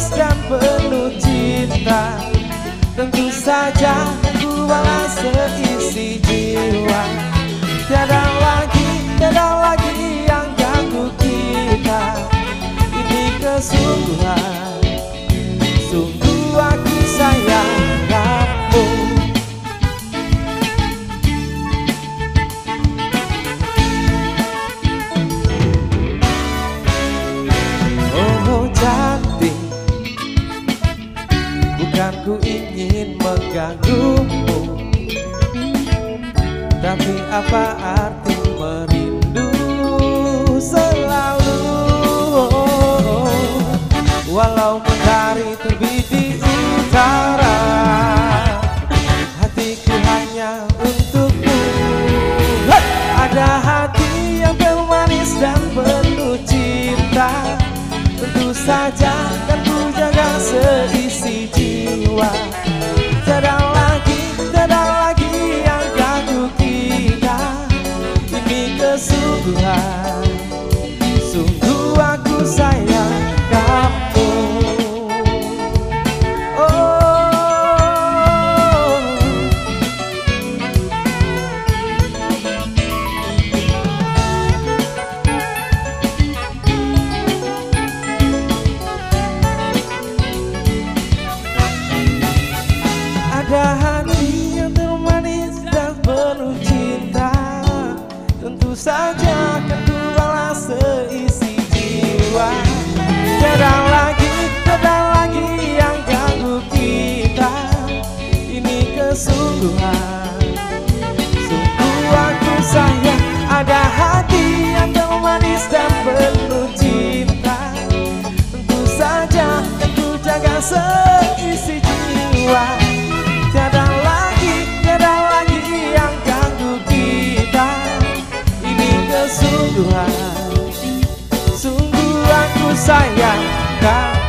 manis dan penuh cinta. Tentu saja ku balas seisi jiwa. Tiada lagi, tiada lagi yang ganggu kita. Ini kesungguhan Bukan ku ingin mengganggumu. Tapi apa arti merindu selalu? Walau mentari terbit di utara Hatiku hanya untukmu! Ada hati yang termanis dan penuh cinta. Tentu saja kan ku jaga seisi jiwa Tiada lagi, tiada lagi yang ganggu kita Ini kesungguhan saja akan ku balas seisi jiwa. Tiada lagi, tiada lagi yang ganggu kita. Ini kesungguhan sayang kamu